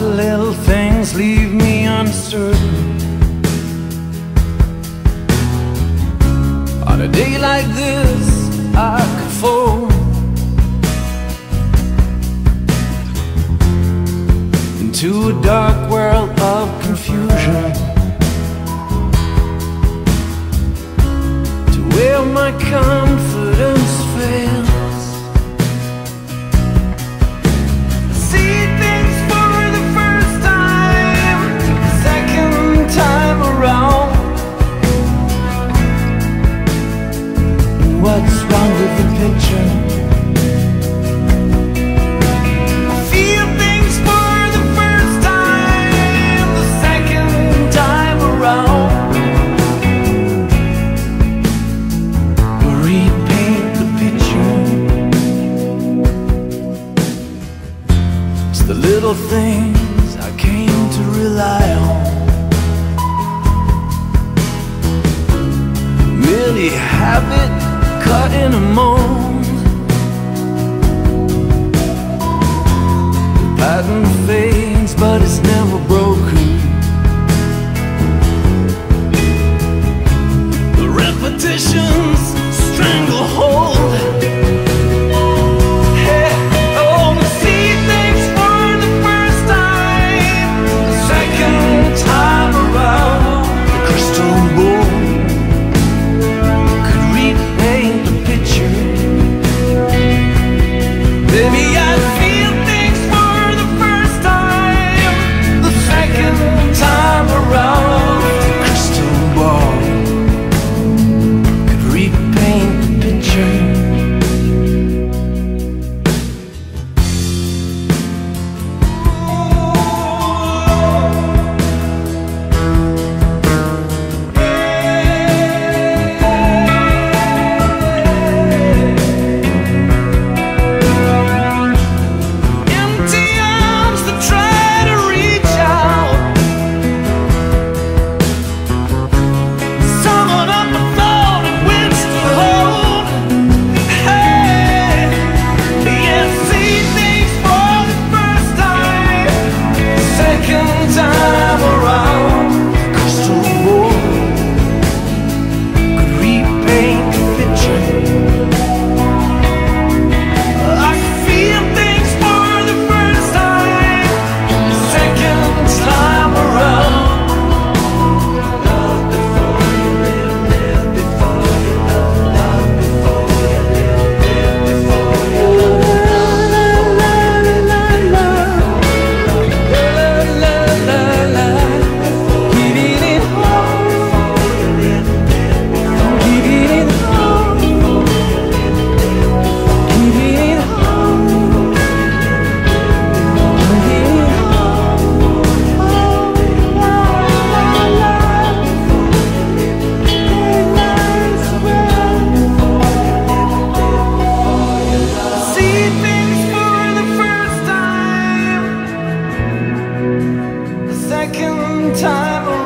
little things leave me uncertain. On a day like this, I could fall into a dark world of confusion. To where my confidence the little things I came to rely on. Merely habit cut in a mold. Pattern second time